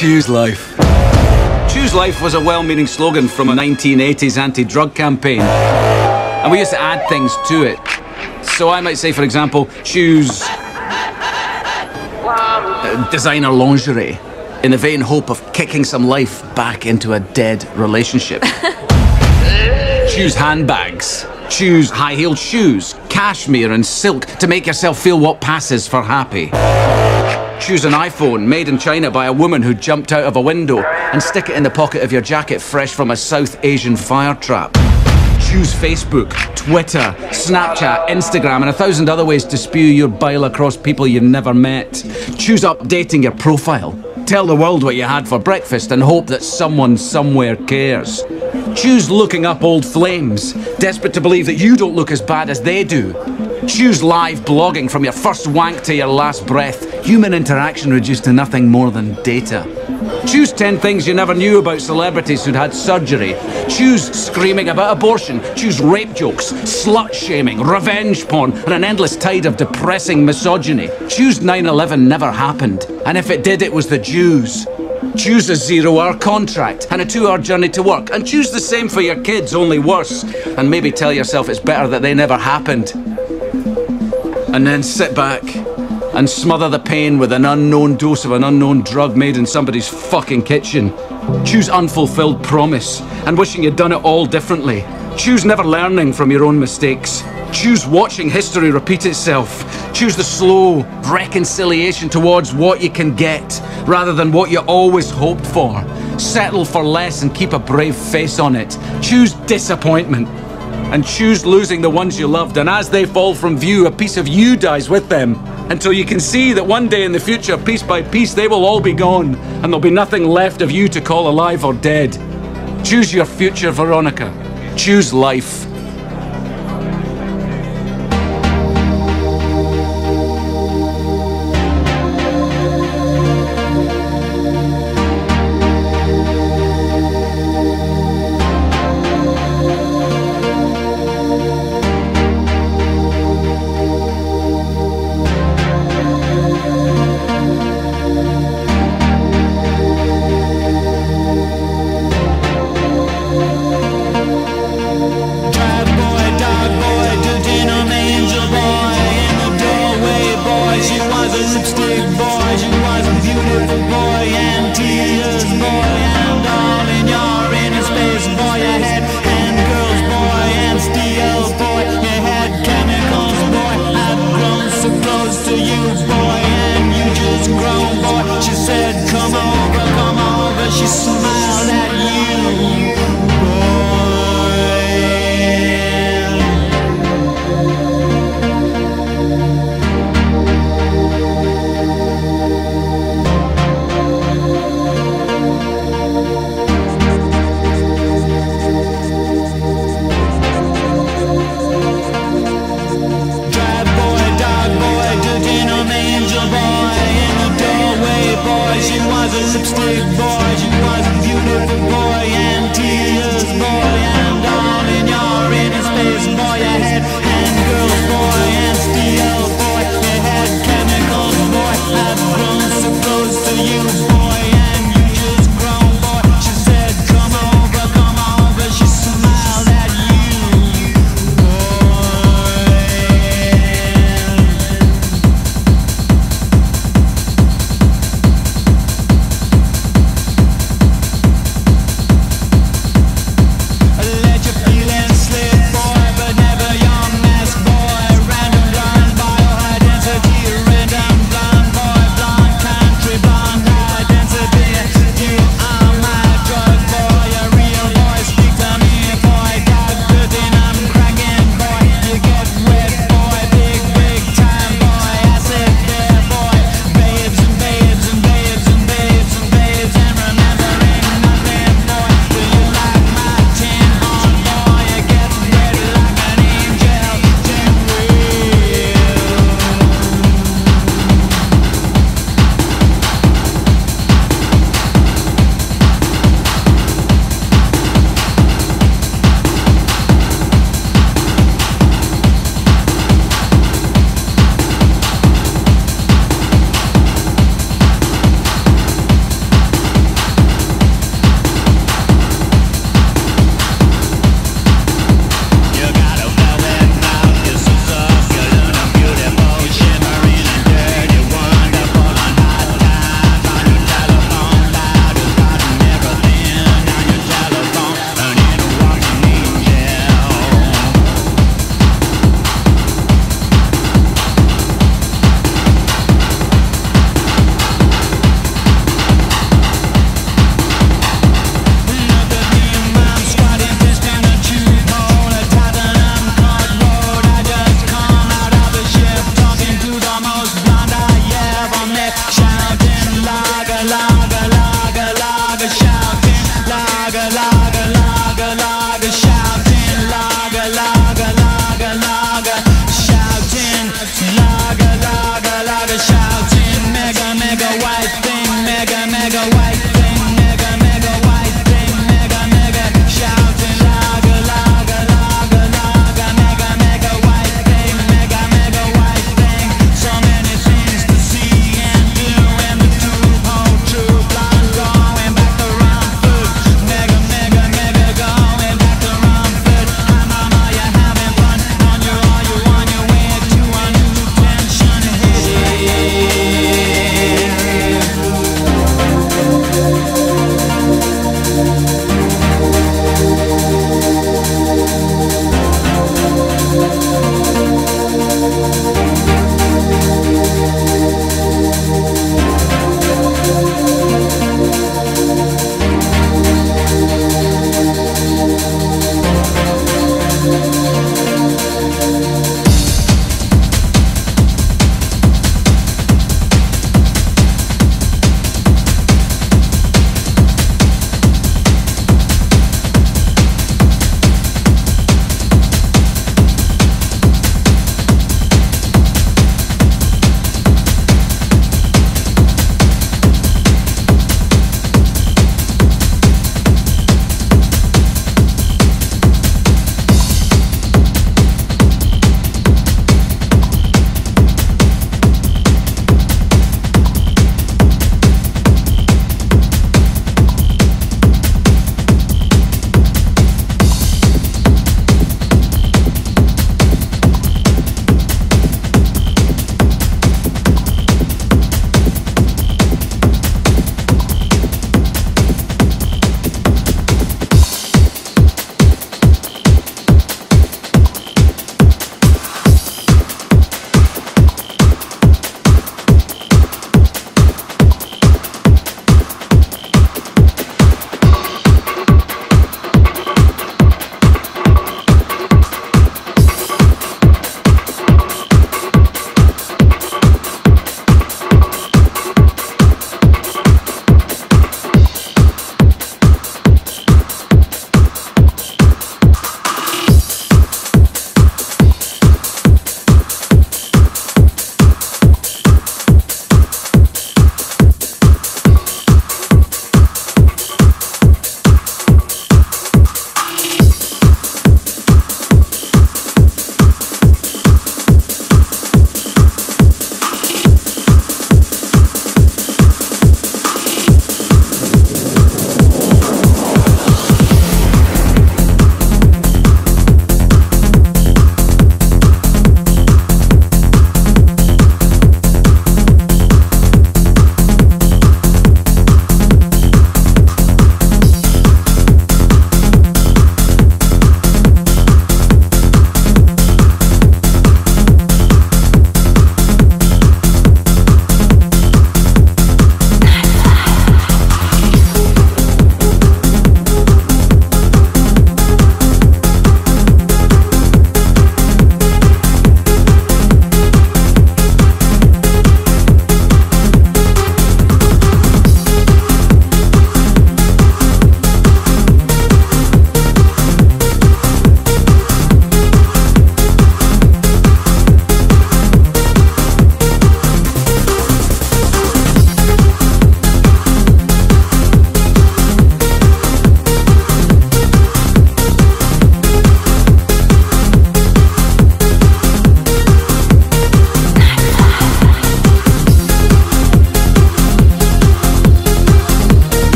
Choose life. Choose life was a well meaning slogan from a 1980s anti drug campaign. And we used to add things to it. So I might say, for example, choose uh, designer lingerie in the vain hope of kicking some life back into a dead relationship. choose handbags. Choose high heeled shoes, cashmere, and silk to make yourself feel what passes for happy. Choose an iPhone made in China by a woman who jumped out of a window and stick it in the pocket of your jacket fresh from a South Asian fire trap. Choose Facebook, Twitter, Snapchat, Instagram, and a thousand other ways to spew your bile across people you've never met. Choose updating your profile. Tell the world what you had for breakfast and hope that someone somewhere cares. Choose looking up old flames, desperate to believe that you don't look as bad as they do. Choose live blogging from your first wank to your last breath. Human interaction reduced to nothing more than data. Choose 10 things you never knew about celebrities who'd had surgery. Choose screaming about abortion. Choose rape jokes, slut shaming, revenge porn, and an endless tide of depressing misogyny. Choose 9 11 never happened. And if it did, it was the Jews. Choose a zero hour contract and a two hour journey to work. And choose the same for your kids, only worse. And maybe tell yourself it's better that they never happened. And then sit back and smother the pain with an unknown dose of an unknown drug made in somebody's fucking kitchen. Choose unfulfilled promise and wishing you'd done it all differently. Choose never learning from your own mistakes. Choose watching history repeat itself. Choose the slow reconciliation towards what you can get rather than what you always hoped for. Settle for less and keep a brave face on it. Choose disappointment and choose losing the ones you loved, and as they fall from view, a piece of you dies with them. Until you can see that one day in the future, piece by piece, they will all be gone, and there'll be nothing left of you to call alive or dead. Choose your future, Veronica. Choose life.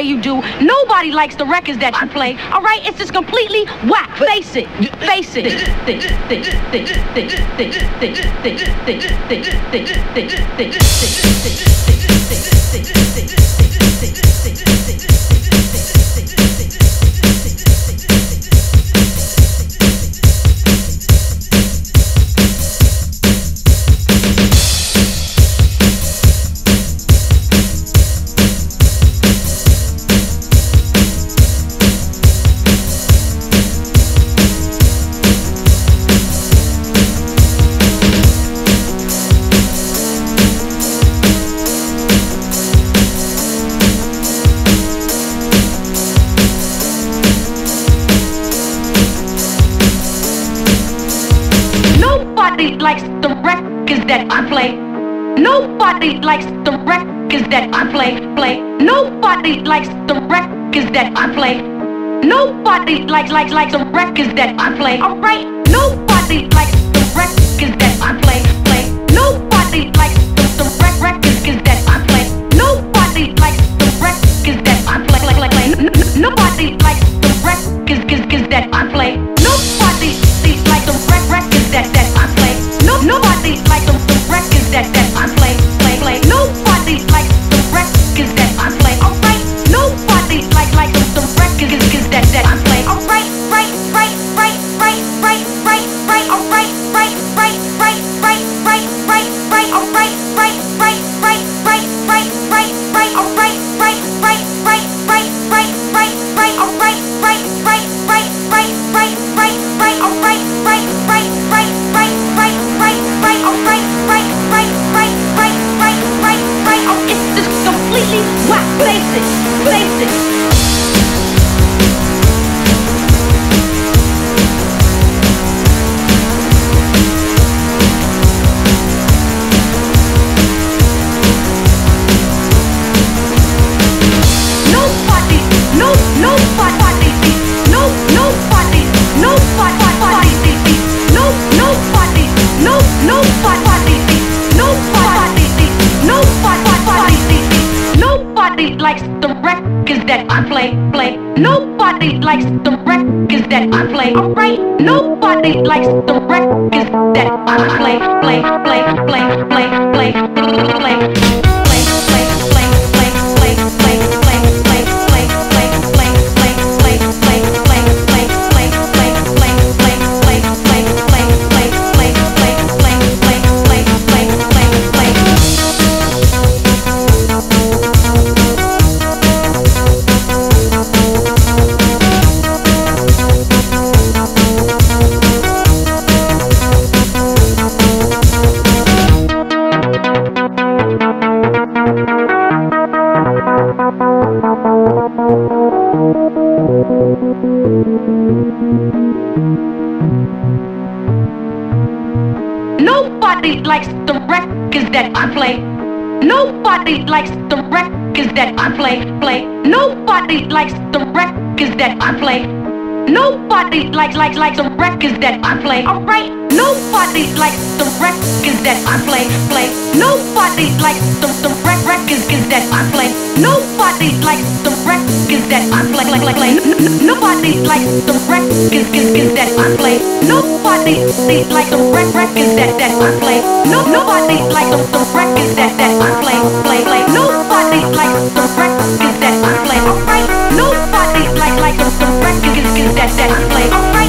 Way you do. Nobody likes the records that you play. All right, it's just completely whack. Face it. Face it. Nobody that I play. Play. Nobody likes the records that I play. Nobody likes likes likes the records that I play. Alright. Nobody likes the records that I play. Play. Nobody likes the, the rec records that I Nobody likes the records that I play, play, play, play, play, play, play. play. Nobody likes likes likes the records that I play. Alright. Nobody likes the records that I play. Play. Nobody likes the the rec records that I play. Nobody likes the records that I play. Play. N- n- Nobody likes the records that I play. Nobody likes the rec records that that I play. No. Nobody likes the the records that that I play. Play. Play. Nobody likes the records that I play. Alright. Nobody that that play.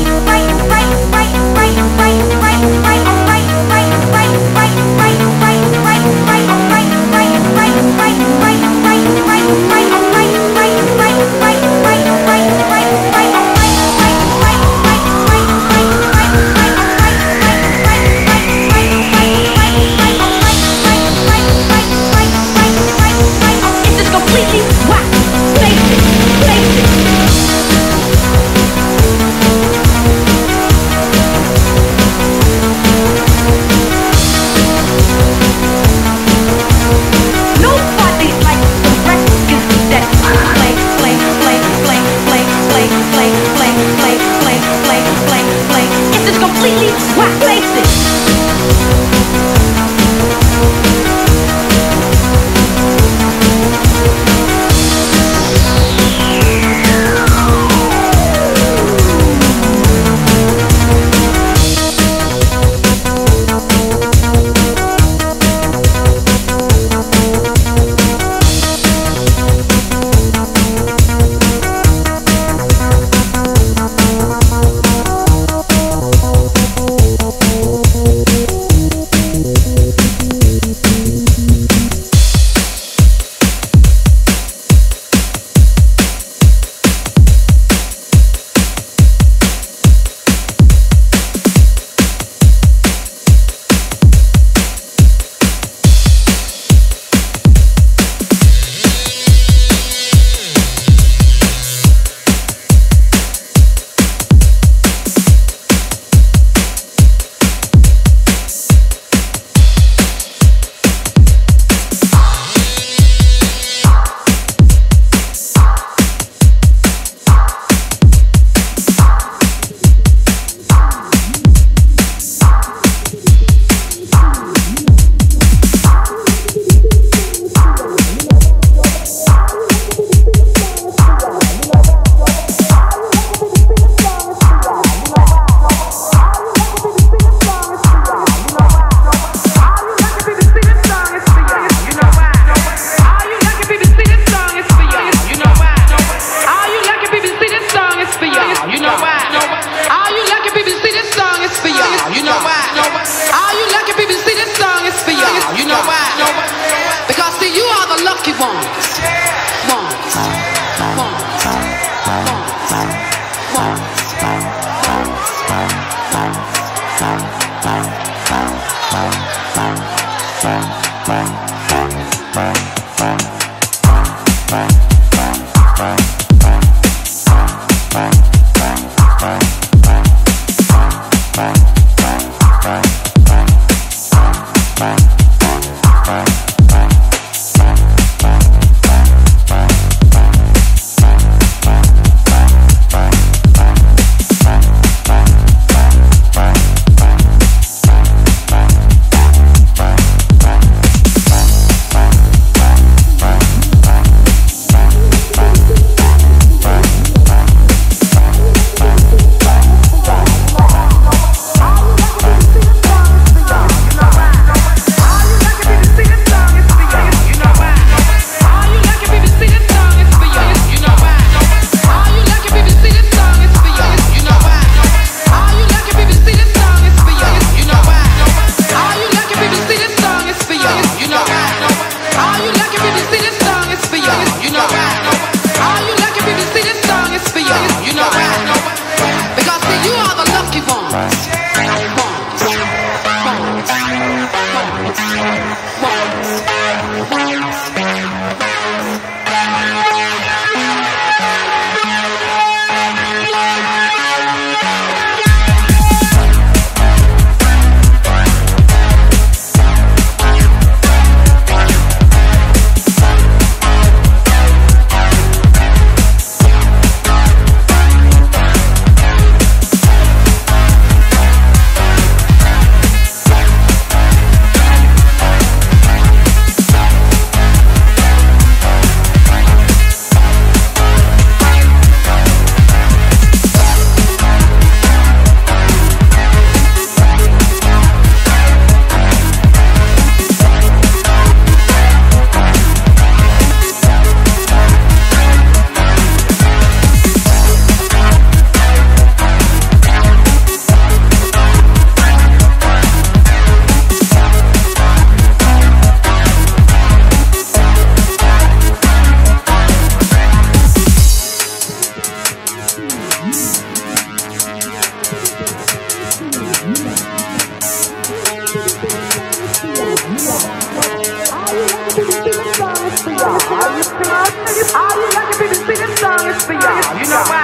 Are you lucky people see this song is for y'all. You know why?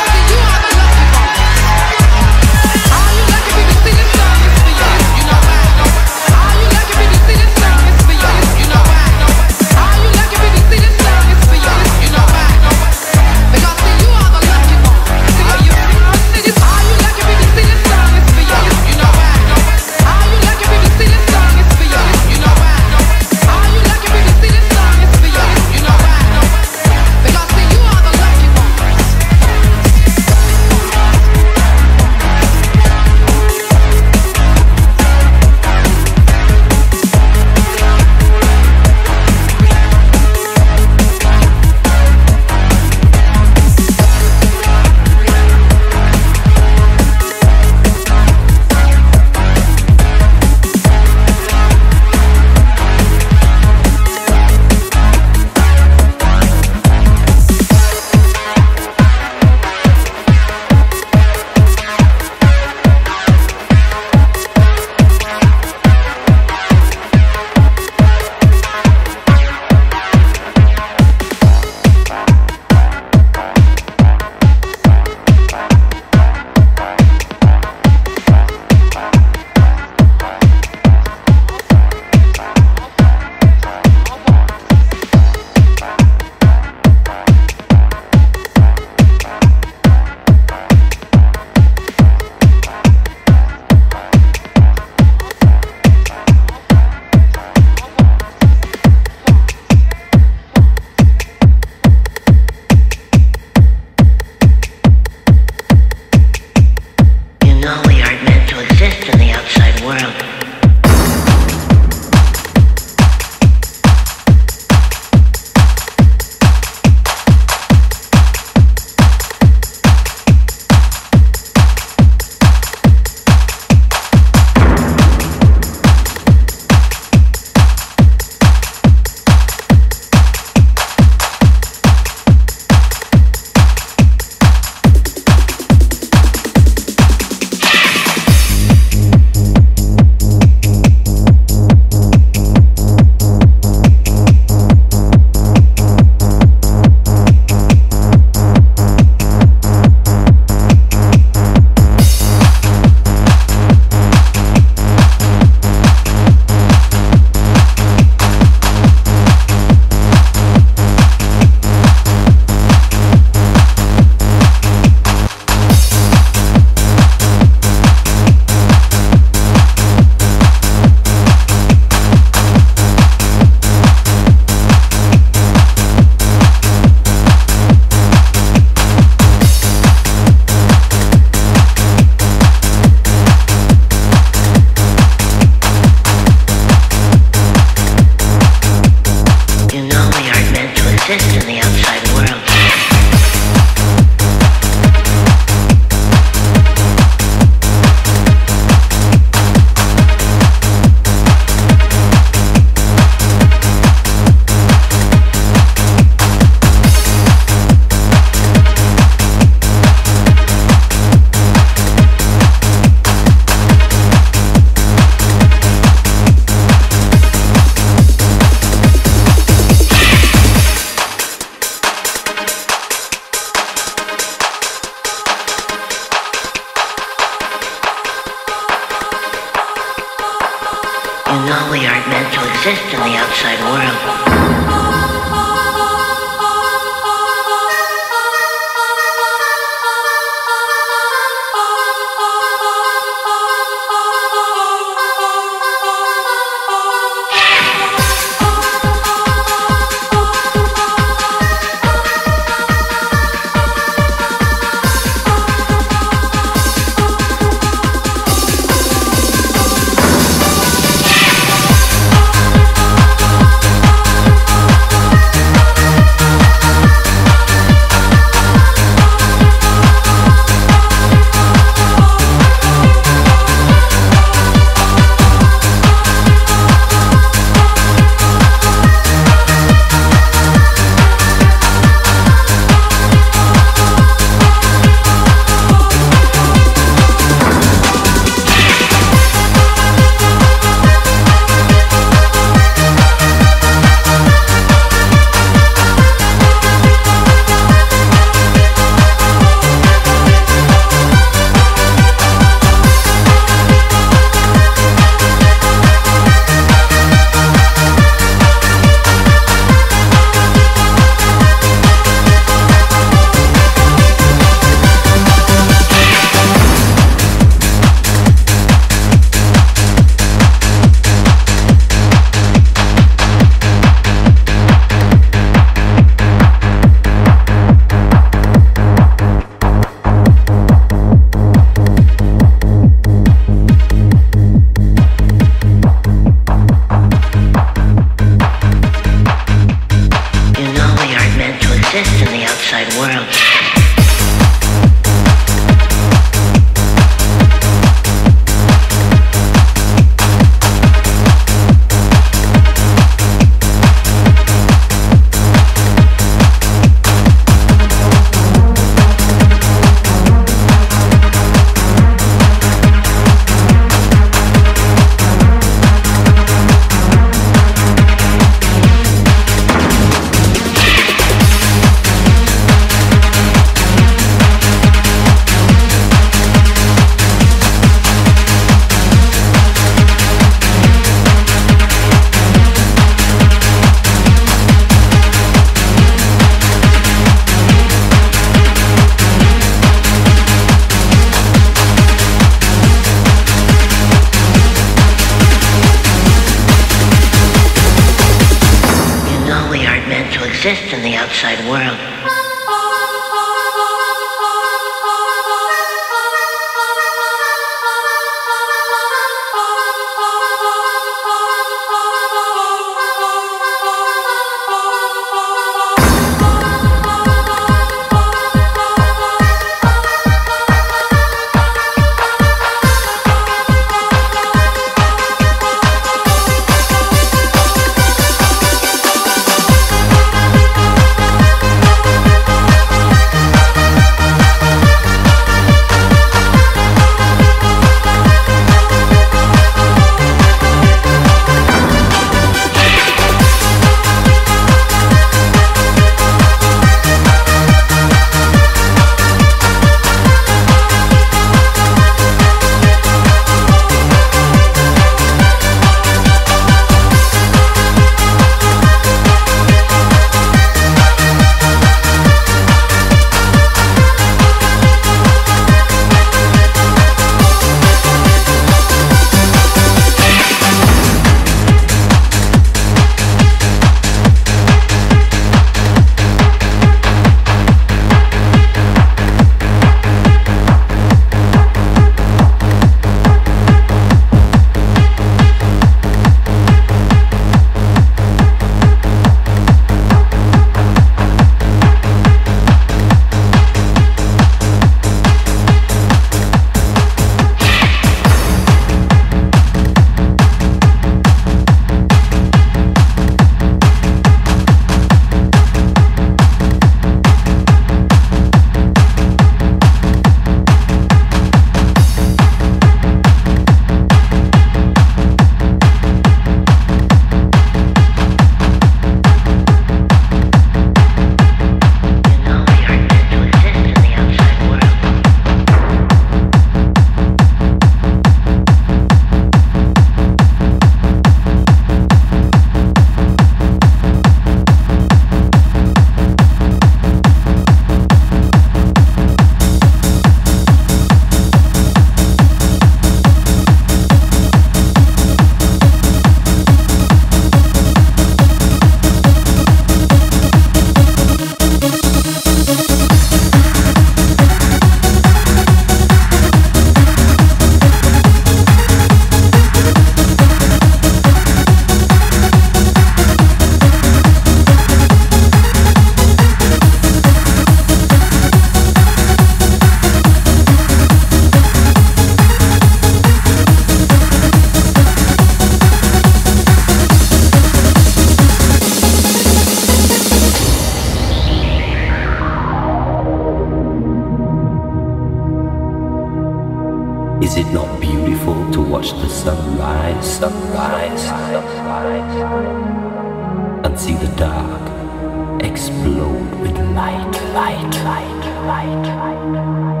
but see the dark explode with light, light, light, light, light. light.